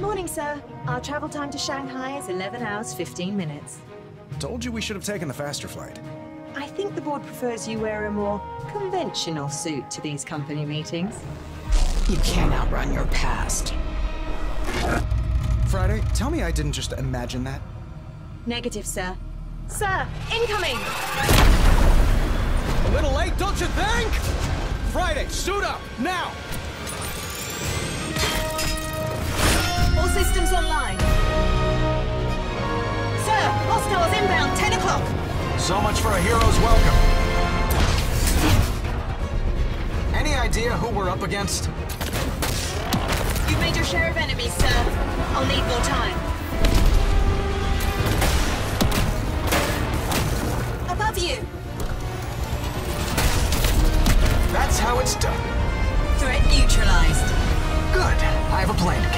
Morning, sir. Our travel time to Shanghai is 11 hours 15 minutes. Told you we should have taken the faster flight. I think the board prefers you wear a more conventional suit to these company meetings. You can't outrun your past. Friday, tell me I didn't just imagine that. Negative, sir. Sir, incoming! A little late, don't you think? Friday, suit up, now! So much for a hero's welcome. Any idea who we're up against? You've made your share of enemies, sir. I'll need more time. Above you! That's how it's done. Threat neutralized. Good. I have a plan.